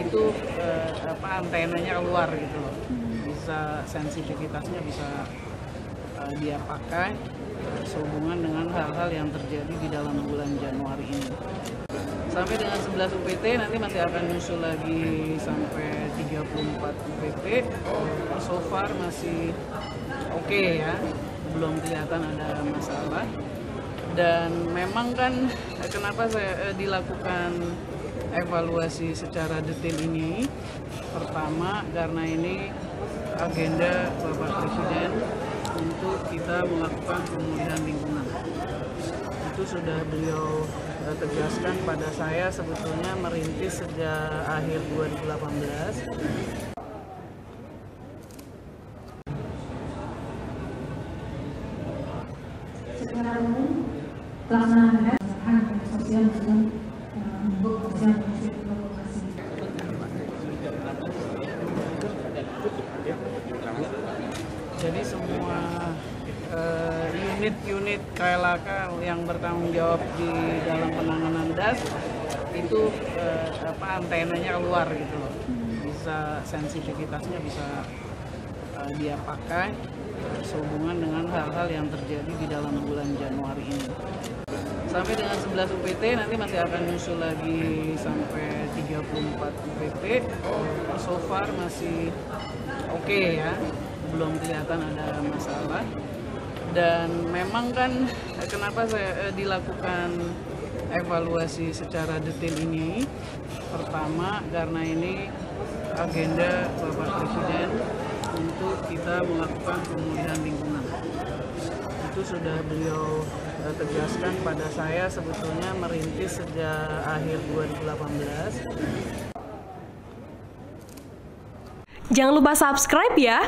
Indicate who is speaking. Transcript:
Speaker 1: itu eh, apa antenanya keluar gitu loh. Bisa sensitivitasnya bisa eh, dia pakai eh, sehubungan dengan hal-hal yang terjadi di dalam bulan Januari ini. Sampai dengan 11 UPT nanti masih akan nyusul lagi sampai 34 UPT. So far masih oke ya, belum kelihatan ada masalah. Dan memang kan kenapa saya eh, dilakukan evaluasi secara detail ini? Pertama karena ini agenda Bapak Presiden untuk kita melakukan pemulihan lingkungan. Itu sudah beliau tegaskan pada saya sebetulnya merintis sejak akhir 2018
Speaker 2: secara umum pelaksanaan sosial dan
Speaker 1: Jadi semua eh, unit-unit KLAK yang bertanggung jawab di dalam penanganan DAS itu eh, apa antenanya keluar gitu loh. Bisa sensitivitasnya bisa eh, dia pakai eh, sehubungan dengan hal-hal yang terjadi di dalam bulan Januari ini. Sampai dengan 11 UPT nanti masih akan nyusul lagi sampai 34 UPT. So far masih oke ya, belum kelihatan ada masalah. Dan memang kan kenapa saya eh, dilakukan evaluasi secara detail ini? Pertama karena ini agenda Bapak Presiden untuk kita melakukan pemulihan lingkungan. Itu sudah beliau eh, tegaskan pada saya sebetulnya merintis sejak akhir 2018
Speaker 3: Jangan lupa subscribe ya.